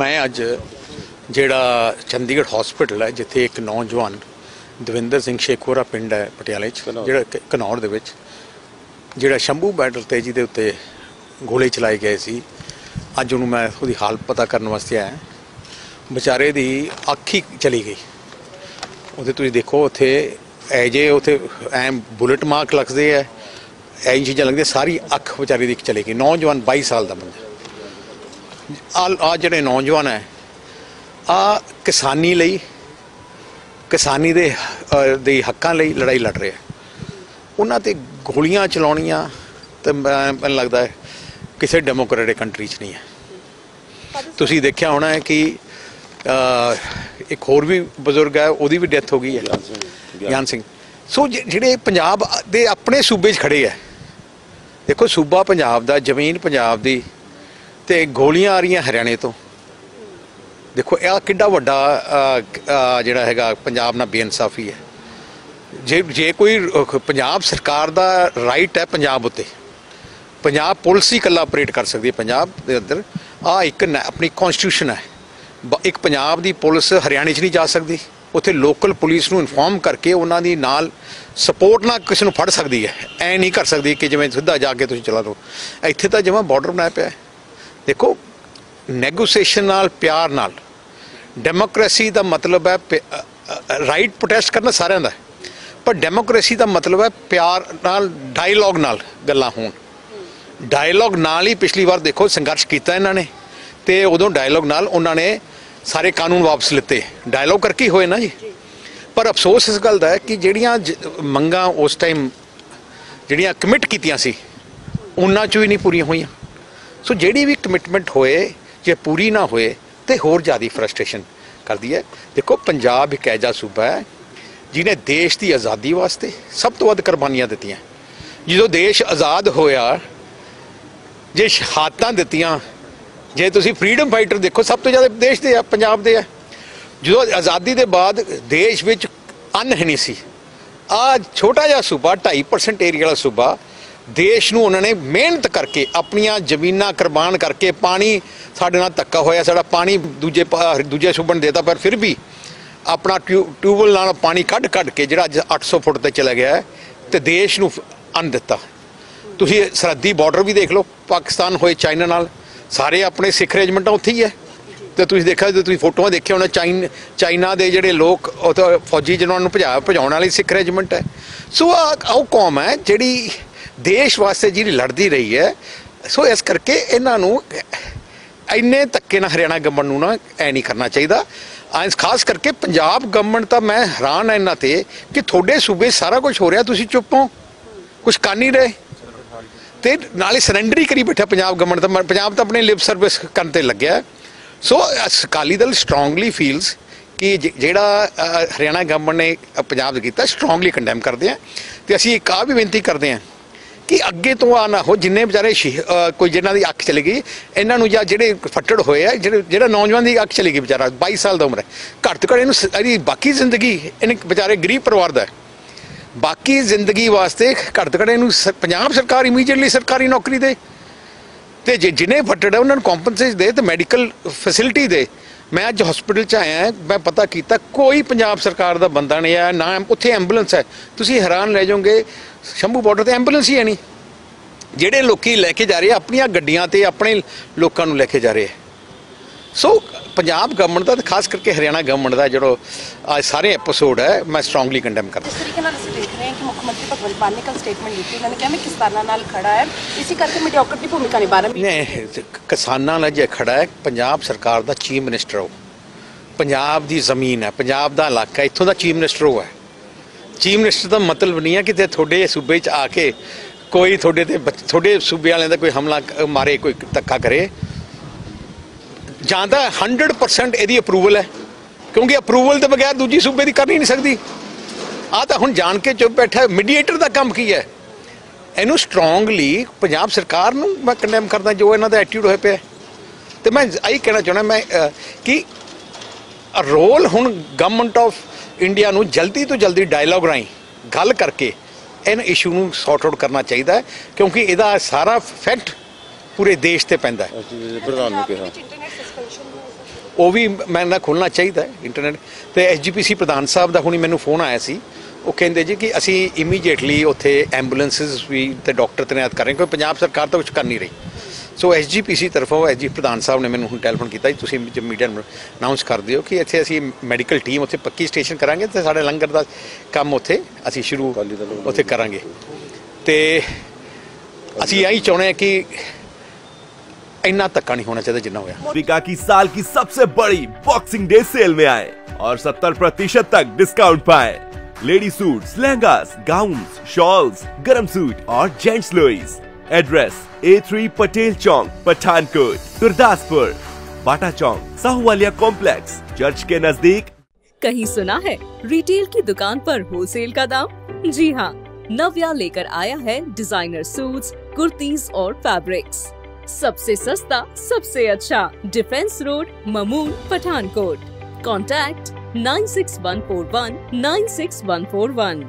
ਮੈਂ ਅੱਜ ਜਿਹੜਾ ਚੰਡੀਗੜ੍ਹ ਹਸਪੀਟਲ ਹੈ ਜਿੱਥੇ ਇੱਕ ਨੌਜਵਾਨ ਦਵਿੰਦਰ ਸਿੰਘ ਸ਼ੇਖੋਰਾ ਪਿੰਡ ਹੈ ਪਟਿਆਲੇ 'ਚ ਜਿਹੜਾ ਕ- ਘਨੌਰ ਦੇ ਵਿੱਚ ਜਿਹੜਾ ਸ਼ੰਭੂ ਬੈਟਲ ਤੇ ਜਿਹਦੇ ਉੱਤੇ ਗੋਲੇ ਚਲਾਏ ਗਏ ਸੀ। ਅੱਜ ਉਹਨੂੰ ਮੈਂ ਉਹਦੀ ਹਾਲਤ ਪਤਾ ਕਰਨ ਵਾਸਤੇ ਆਇਆ। ਵਿਚਾਰੇ ਦੀ ਅੱਖ ਹੀ ਚਲੀ ਗਈ। ਉਹਦੇ ਤੁਸੀਂ ਦੇਖੋ ਉੱਥੇ ਐ ਜੇ ਉੱਥੇ ਐ ਬੁਲਟ ਮਾਰਕ ਲੱਗਦੇ ਐ ਐਂ ਚੀਜ਼ਾਂ ਲੱਗਦੀਆਂ ਸਾਰੀ ਅੱਖ ਵਿਚਾਰੇ ਦੀ ਚਲੀ ਗਈ। ਨੌਜਵਾਨ 22 ਸਾਲ ਦਾ ਬੰਦਾ। ਆ ਜਿਹੜੇ ਨੌਜਵਾਨ ਹੈ ਆ ਕਿਸਾਨੀ ਲਈ ਕਿਸਾਨੀ ਦੇ ਦੇ ਹੱਕਾਂ ਲਈ ਲੜਾਈ ਲੜ ਰਹੇ ਆ ਉਹਨਾਂ ਤੇ ਗੋਲੀਆਂ ਚਲਾਉਣੀਆਂ ਤੇ ਮੈਨੂੰ ਲੱਗਦਾ ਹੈ ਕਿਸੇ ਡੈਮੋਕ੍ਰੈਟਿਕ ਕੰਟਰੀ 'ਚ ਨਹੀਂ ਹੈ। ਤੁਸੀਂ ਦੇਖਿਆ ਹੋਣਾ ਹੈ ਕਿ ਇੱਕ ਹੋਰ ਵੀ ਬਜ਼ੁਰਗ ਹੈ ਉਹਦੀ ਵੀ ਡੈਥ ਹੋ ਗਈ ਹੈ। ਗਿਆਨ ਸਿੰਘ ਸੋ ਜਿਹੜੇ ਪੰਜਾਬ ਦੇ ਆਪਣੇ ਸੂਬੇ 'ਚ ਖੜੇ ਹੈ ਦੇਖੋ ਸੂਬਾ ਪੰਜਾਬ ਦਾ ਜ਼ਮੀਨ ਪੰਜਾਬ ਦੀ ਤੇ ਗੋਲੀਆਂ ਆ ਰਹੀਆਂ ਹਰਿਆਣੇ ਤੋਂ। ਦੇਖੋ, ਇਹ ਕਿੱਡਾ ਵੱਡਾ ਜਿਹੜਾ ਹੈਗਾ ਪੰਜਾਬ ਨਾਲ ਬੇਇਨਸਾਫੀ ਹੈ। ਜੇ ਜੇ ਕੋਈ ਪੰਜਾਬ ਸਰਕਾਰ ਦਾ ਰਾਈਟ ਹੈ ਪੰਜਾਬ ਉੱਤੇ। ਪੰਜਾਬ ਪੁਲਿਸ ਹੀ ਇਕੱਲਾ ਆਪਰੇਟ ਕਰ ਸਕਦੀ ਹੈ ਪੰਜਾਬ ਦੇ ਅੰਦਰ। ਆ ਇੱਕ ਆਪਣੀ ਕਨਸਟੀਟਿਊਸ਼ਨ ਹੈ। ਬ- ਇੱਕ ਪੰਜਾਬ ਦੀ ਪੁਲਿਸ ਹਰਿਆਣੇ 'ਚ ਨਹੀਂ ਜਾ ਸਕਦੀ। ਉੱਥੇ ਲੋਕਲ ਪੁਲਿਸ ਨੂੰ ਇਨਫੋਰਮ ਕਰਕੇ ਉਹਨਾਂ ਦੀ ਨਾਲ ਸਪੋਰਟ ਨਾਲ ਕਿਸੇ ਨੂੰ ਫੜ ਸਕਦੀ ਹੈ। ਐ ਨਹੀਂ ਕਰ ਸਕਦੀ ਕਿ ਜਿਵੇਂ ਸਿੱਧਾ ਜਾ ਕੇ ਤੁਸੀਂ ਚਲਾ ਲਓ। ਇੱਥੇ ਤਾਂ ਜਿਵੇਂ ਬਾਰਡਰ ਬਣਾਇਆ ਪਿਆ ਹੈ। ਦੇਖੋ ਨੈਗੋਸੀਏਸ਼ਨ ਨਾਲ, ਪਿਆਰ ਨਾਲ ਡੈਮੋਕ੍ਰੇਸੀ ਦਾ ਮਤਲਬ ਹੈ ਰਾਈਟ ਪ੍ਰੋਟੈਸਟ ਕਰਨਾ ਸਾਰਿਆਂ ਦਾ ਪਰ ਡੈਮੋਕ੍ਰੇਸੀ ਦਾ ਮਤਲਬ ਹੈ ਪਿਆਰ ਨਾਲ ਡਾਇਲੌਗ ਨਾਲ ਗੱਲਾਂ ਹੋਣ। ਡਾਇਲੌਗ ਨਾਲ ਹੀ ਪਿਛਲੀ ਵਾਰ ਦੇਖੋ ਸੰਘਰਸ਼ ਕੀਤਾ ਇਹਨਾਂ ਨੇ ਤੇ ਉਦੋਂ ਡਾਇਲੌਗ ਨਾਲ ਉਹਨਾਂ ਨੇ ਸਾਰੇ ਕਾਨੂੰਨ ਵਾਪਸ ਲਿੱਤੇ। ਡਾਇਲੌਗ ਕਰਕੇ ਹੀ ਹੋਏ ਨਾ ਜੀ। ਪਰ ਅਫਸੋਸ ਇਸ ਗੱਲ ਦਾ ਹੈ ਕਿ ਜਿਹੜੀਆਂ ਜ- ਮੰਗਾਂ ਉਸ ਟਾਈਮ ਜਿਹੜੀਆਂ ਕਮਿਟ ਕੀਤੀਆਂ ਸੀ, ਉਹਨਾਂ ਚੋਂ ਹੀ ਨਹੀਂ ਪੂਰੀਆਂ ਹੋਈਆਂ। ਸੋ ਜਿਹੜੀ ਵੀ ਕਮਿਟਮੈਂਟ ਹੋਏ, ਜੇ ਪੂਰੀ ਨਾ ਹੋਏ, ਤੇ ਹੋਰ ਜ਼ਿਆਦਾ ਫਰਸਟ੍ਰੇਸ਼ਨ ਕਰਦੀ ਹੈ। ਦੇਖੋ, ਪੰਜਾਬ ਇੱਕ ਐਜਾ ਸੂਬਾ ਹੈ, ਜਿਹਨੇ ਦੇਸ਼ ਦੀ ਆਜ਼ਾਦੀ ਵਾਸਤੇ ਸਭ ਤੋਂ ਵੱਧ ਕੁਰਬਾਨੀਆਂ ਦਿੱਤੀਆਂ। ਜਦੋਂ ਦੇਸ਼ ਆਜ਼ਾਦ ਹੋਇਆ, ਜੇ ਸ਼ਹਾਦਤਾਂ ਦਿੱਤੀਆਂ, ਜੇ ਤੁਸੀਂ ਫਰੀडम ਫਾਈਟਰ ਦੇਖੋ, ਸਭ ਤੋਂ ਜ਼ਿਆਦਾ ਦੇਸ਼ ਦੇ ਆ, ਪੰਜਾਬ ਦੇ ਆ। ਜਦੋਂ ਆਜ਼ਾਦੀ ਦੇ ਬਾਅਦ ਦੇਸ਼ ਵਿੱਚ ਅੰਨ ਹੈ ਨਹੀਂ ਸੀ ਆ ਛੋਟਾ ਜਿਹਾ ਸੂਬਾ 2.5% ਏਰੀਆ ਵਾਲਾ ਸੂਬਾ ਦੇਸ਼ ਨੂੰ ਉਹਨਾਂ ਨੇ ਮਿਹਨਤ ਕਰਕੇ ਆਪਣੀਆਂ ਜ਼ਮੀਨਾਂ ਕੁਰਬਾਨ ਕਰਕੇ ਪਾਣੀ ਸਾਡੇ ਨਾਲ ਧੱਕਾ ਹੋਇਆ, ਸਾਡਾ ਪਾਣੀ ਦੂਜੇ ਪਾ- ਦੂਜੇ ਸੂਬੇ ਨੂੰ ਦੇਤਾ, ਪਰ ਫਿਰ ਵੀ ਆਪਣਾ ਟਿਊ- ਟਿਊਬਵੈੱਲ ਨਾਲ ਪਾਣੀ ਕੱਢ ਕੱਢ ਕੇ ਜਿਹੜਾ ਅੱਜ 800 ਫੁੱਟ ਤੇ ਚਲਾ ਗਿਆ ਹੈ ਤੇ ਦੇਸ਼ ਨੂੰ ਅੰਨ ਦਿੱਤਾ। ਤੁਸੀਂ ਸਰਹੱਦੀ ਬਾਰਡਰ ਵੀ ਦੇਖ ਲਓ, ਪਾਕਿਸਤਾਨ ਹੋਏ ਚਾਈਨਾ ਨਾਲ, ਸਾਰੇ ਆਪਣੇ ਸਿੱਖ ਰੈਜੀਮੈਂਟਾਂ ਉੱਥੇ ਹੀ ਹੈ। ਤੇ ਤੁਸੀਂ ਦੇਖਿਆ, ਜੇ ਤੁਸੀਂ ਫੋਟੋਆਂ ਦੇਖਿਆ ਹੋਣਾ ਚਾਈਨ, ਚਾਈਨਾ ਦੇ ਜਿਹੜੇ ਲੋਕ ਉਹ ਤਾਂ ਫੌਜੀ ਜਿਹਨਾਂ ਨੂੰ ਭਜਾ, ਭਜਾਉਣ ਵਾਲੀ ਸਿੱਖ ਰੈਜੀਮੈਂਟ ਹੈ। ਸੋ ਆਹ ਉਹ ਕੌਮ ਹੈ ਜਿਹੜੀ ਦੇਸ਼ ਵਾਸਤੇ ਜਿਹੜੀ ਲੜਦੀ ਰਹੀ ਹੈ, ਸੋ ਇਸ ਕਰਕੇ ਇਹਨਾਂ ਨੂੰ ਇੰਨੇ ਧੱਕੇ ਨਾਲ ਹਰਿਆਣਾ ਗਵਰਨਮੈਂਟ ਨੂੰ ਨਾ ਐ ਨਹੀਂ ਕਰਨਾ ਚਾਹੀਦਾ। ਐਂ ਖਾਸ ਕਰਕੇ ਪੰਜਾਬ ਗਵਰਨਮੈਂਟ ਤਾਂ ਮੈਂ ਹੈਰਾਨ ਆ ਇਹਨਾਂ ਤੇ ਕਿ ਤੁਹਾਡੇ ਸੂਬੇ ਸਾਰਾ ਕੁਝ ਹੋ ਰਿਹਾ, ਤੁਸੀਂ ਚੁੱਪ ਹੋ? ਕੁਝ ਕਰ ਨਹੀਂ ਰਹੇ? ਤੇ ਨਾਲੇ ਸਰੈਂਡਰ ਹੀ ਕਰੀ ਬੈਠਾ ਪੰਜਾਬ ਗਵਰਨਮੈਂਟ ਦਾ ਪੰਜਾਬ ਤਾਂ ਆਪਣੇ ਲਿਪ ਸਰਵਿਸ ਕਰਨ ਤੇ ਲੱਗਿਆ। So Akali Dal strongly feels ਕਿ ਜਿਹੜਾ ਹਰਿਆਣਾ ਗਵਰਨਮੈਂਟ ਨੇ ਪੰਜਾਬ ਦੇ ਕੀਤਾ ਸਟਰੋਂਗਲੀ ਕੰਡੈਮ ਕਰਦੇ ਆ। ਤੇ ਅਸੀਂ ਇੱਕ ਆ ਵੀ ਬੇਨਤੀ ਕਰਦੇ ਆ ਕਿ ਅੱਗੇ ਤੋਂ ਆ ਨਾ ਹੋ, ਜਿੰਨੇ ਵਿਚਾਰੇ ਸ਼ਹੀ- ਕੋਈ ਜਿਹਨਾਂ ਦੀ ਅੱਖ ਚਲੀ ਗਈ, ਇਹਨਾਂ ਨੂੰ ਜਾਂ ਜਿਹੜੇ ਫੱਟੜ ਹੋਏ ਆ, ਜਿਹੜੇ, ਜਿਹੜਾ ਨੌਜਵਾਨ ਦੀ ਅੱਖ ਚਲੀ ਗਈ ਵਿਚਾਰਾ 22 ਸਾਲ ਦਾ ਉਮਰ ਹੈ। ਘੱਟ ਤੋਂ ਘੱਟ ਇਹਨੂੰ ਇਹਦੀ ਬਾਕੀ ਜ਼ਿੰਦਗੀ, ਇਹਨੇ ਵਿਚਾਰੇ ਗਰੀਬ ਪਰਿਵਾਰ ਦਾ ਬਾਕੀ ਜ਼ਿੰਦਗੀ ਵਾਸਤੇ ਘੱਟ ਤੋਂ ਘੱਟ ਇਹਨੂੰ ਸ- ਪੰਜਾਬ ਸਰਕਾਰ ਇਮੀਡੀਏਟਲੀ ਸਰਕਾਰੀ ਨੌਕਰੀ ਦੇ। ਤੇ ਜਿ- ਜਿਹਨੇ ਫੱਟੜ ਹੈ, ਉਹਨਾਂ ਨੂੰ ਕੰਪਨਸੇਸ਼ਨ ਦੇ, ਤੇ ਮੈਡੀਕਲ ਫੈਸਿਲਿਟੀ ਦੇ। ਮੈਂ ਅੱਜ ਹਸਪੀਟਲ ਚ ਆਇਆ ਮੈਂ ਪਤਾ ਕੀਤਾ ਕੋਈ ਪੰਜਾਬ ਸਰਕਾਰ ਦਾ ਬੰਦਾ ਨਹੀਂ ਆਇਆ, ਨਾ ਉੱਥੇ ਐਂਬੂਲੈਂਸ ਹੈ। ਤੁਸੀਂ ਹੈਰਾਨ ਰਹਿ ਜਾਓਗੇ, ਸ਼ੰਭੂ ਬਾਰਡਰ ਤੇ ਐਂਬੂਲੈਂਸ ਹੀ ਹੈ ਨਹੀਂ। ਜਿਹੜੇ ਲੋਕੀ ਲੈ ਕੇ ਜਾ ਰਹੇ ਆਪਣੀਆਂ ਗੱਡੀਆਂ ਤੇ ਆਪਣੇ ਲੋਕਾਂ ਨੂੰ ਲੈ ਕੇ ਜਾ ਰਹੇ ਆ। ਸੋ ਪੰਜਾਬ ਗਵਰਨਮੈਂਟ ਦਾ ਤੇ ਖਾਸ ਕਰਕੇ ਹਰਿਆਣਾ ਗਵਰਨਮੈਂਟ ਦਾ ਜਿਹੜਾ ਅੱਜ ਸਾਰੇ ਐਪੀਸੋਡ ਹੈ ਮੈਂ ਸਟਰੋਂਗਲੀ ਕੰਡੈਮ ਕਰਦਾ। ਜਿਸ ਤਰੀਕੇ ਨਾਲ ਅਸੀਂ ਦੇਖ ਰਹੇ ਹਾਂ ਕਿ ਮੁੱਖ ਮੰਤਰੀ ਭਗਵੰਤ ਮਾਨ ਨੇ ਕੱਲ ਸਟੇਟਮੈਂਟ ਦਿੱਤੀ ਉਹਨਾਂ ਨੇ ਕਿਹਾ ਮੈਂ ਕਿਸਾਨਾਂ ਨਾਲ ਖੜਾ ਹੈ? ਇਸੇ ਕਰਕੇ ਮੀਡੀਓਕਰ ਦੀ ਭੂਮਿਕਾ ਨਿਭਾ ਰਿਹਾ ਨੇ ਕਿਸਾਨਾਂ ਨਾਲ ਜੇ ਖੜਾ ਹੈ ਪੰਜਾਬ ਸਰਕਾਰ ਦਾ ਚੀਫ ਮਿਨਿਸਟਰ ਹੋ ਪੰਜਾਬ ਦੀ ਜ਼ਮੀਨ ਹੈ ਪੰਜਾਬ ਦਾ ਇਲਾਕਾ ਇੱਥੋਂ ਦਾ ਚੀਫ ਮਿਨਿਸਟਰ ਉਹ ਹੈ। ਚੀਫ ਮਿਨਿਸਟਰ ਦਾ ਮਤਲਬ ਨਹੀਂ ਹੈ ਕਿ ਤੇ ਤੁਹਾਡੇ ਸੂਬੇ 'ਚ ਆ ਕੇ ਕੋਈ ਤੁਹਾਡੇ ਤੇ ਤੁਹਾਡੇ ਸੂਬੇ ਵਾਲਿਆਂ ਦਾ ਕੋਈ ਹਮਲਾ ਮਾਰੇ ਕੋਈ ਧੱਕਾ ਕਰੇ। ਜਾਂ ਤਾਂ 100% ਇਹਦੀ ਅਪਰੂਵਲ ਹੈ। ਕਿਉਂਕਿ ਅਪਰੂਵਲ ਤੋਂ ਬਗੈਰ ਦੂਜੀ ਸੂਬੇ ਦੀ ਕਰ ਹੀ ਨਹੀਂ ਸਕਦੀ। ਆ ਤਾਂ ਹੁਣ ਜਾਣ ਕੇ ਚੁੱਪ ਬੈਠਾ ਮੀਡੀਏਟਰ ਦਾ ਕੰਮ ਕੀ ਹੈ? ਇਹਨੂੰ ਸਟਰੋਂਗਲੀ ਪੰਜਾਬ ਸਰਕਾਰ ਨੂੰ ਮੈਂ ਕੰਡੈਮ ਕਰਦਾ, ਜੋ ਇਹਨਾਂ ਦਾ ਐਟੀਟਿਊਡ ਹੋਇਆ ਪਿਆ ਹੈ। ਤੇ ਮੈਂ ਆਹੀ ਕਹਿਣਾ ਚਾਹੁੰਦਾ, ਮੈਂ ਕਿ ਰੋਲ ਹੁਣ ਗਵਰਨਮੈਂਟ ਆਫ ਇੰਡੀਆ ਨੂੰ ਜਲਦੀ ਤੋਂ ਜਲਦੀ ਡਾਇਲੌਗ ਰਾਹੀਂ ਗੱਲ ਕਰਕੇ ਇਹਨਾਂ ਇਸ਼ੂ ਨੂੰ ਸੌਰਟ ਆਊਟ ਕਰਨਾ ਚਾਹੀਦਾ ਹੈ, ਕਿਉਂਕਿ ਇਹਦਾ ਸਾਰਾ ਫੈਕਟ ਪੂਰੇ ਦੇਸ਼ ਤੇ ਪੈਂਦਾ ਹੈ। ਪ੍ਰਧਾਨ ਨੂੰ ਕਿਹਾ। ਉਹ ਵੀ ਮੈਂ ਨਾ ਖੋਲਣਾ ਚਾਹੀਦਾ ਇੰਟਰਨੈਟ ਤੇ ਐਸਜੀਪੀਸੀ ਪ੍ਰਧਾਨ ਸਾਹਿਬ ਦਾ ਹੁਣੀ ਮੈਨੂੰ ਫੋਨ ਆਇਆ ਸੀ। ਉਹ ਕਹਿੰਦੇ ਜੀ ਕਿ ਅਸੀਂ ਇਮੀਡੀਏਟਲੀ ਉੱਥੇ ਐਂਬੂਲੈਂਸਸ ਵੀ ਤੇ ਡਾਕਟਰ ਤੈਨਾਤ ਕਰ ਰਹੇ ਕਿਉਂਕਿ ਪੰਜਾਬ ਸਰਕਾਰ ਤਾਂ ਕੁਝ ਕਰ ਨਹੀਂ ਰਹੀ। ਸੋ ਐਸਜੀਪੀਸੀ ਤਰਫੋਂ ਐਸਜੀ ਪ੍ਰਧਾਨ ਸਾਹਿਬ ਨੇ ਮੈਨੂੰ ਹੁਣ ਟੈਲੀਫੋਨ ਕੀਤਾ ਜੀ ਤੁਸੀਂ ਜਦ ਮੀਡੀਆ ਨੂੰ ਅਨਾਉਂਸ ਕਰ ਦਿਓ ਕਿ ਇੱਥੇ ਅਸੀਂ ਮੈਡੀਕਲ ਟੀਮ ਉੱਥੇ ਪੱਕੀ ਸਟੇਸ਼ਨ ਕਰਾਂਗੇ ਤੇ ਸਾਡੇ ਲੰਗਰ ਦਾ ਕੰਮ ਉੱਥੇ ਅਸੀਂ ਸ਼ੁਰੂ ਉੱਥੇ ਕਰਾਂਗੇ। ਤੇ ਅਸੀਂ ਇਹੀ ਚਾਹੁੰਦੇ ਹਾਂ ਕਿ इन्ना धक्का नहीं होना चाहिए जिन्ना होया। की साल की सबसे बड़ी बॉक्सिंग डे सेल में आए और 70 प्रतिशत तक डिस्काउंट पाए। Lady suit lehenga gown shawls गर्म सूट और gents लोईस address A three Patel Chowk Pathankot Gurdaspur Bata Chowk Sahuwalia complex church के नज़दीक। कहीं सुना है रिटेल की दुकान पर होलसेल का दाम? जी हाँ नव्या लेकर आया है डिज़ाइनर सूट्स कुर्तीज और फैब्रिक्स सबसे सस्ता सबसे अच्छा defence road Mamun Pathankot contact nine six one four one nine six one four one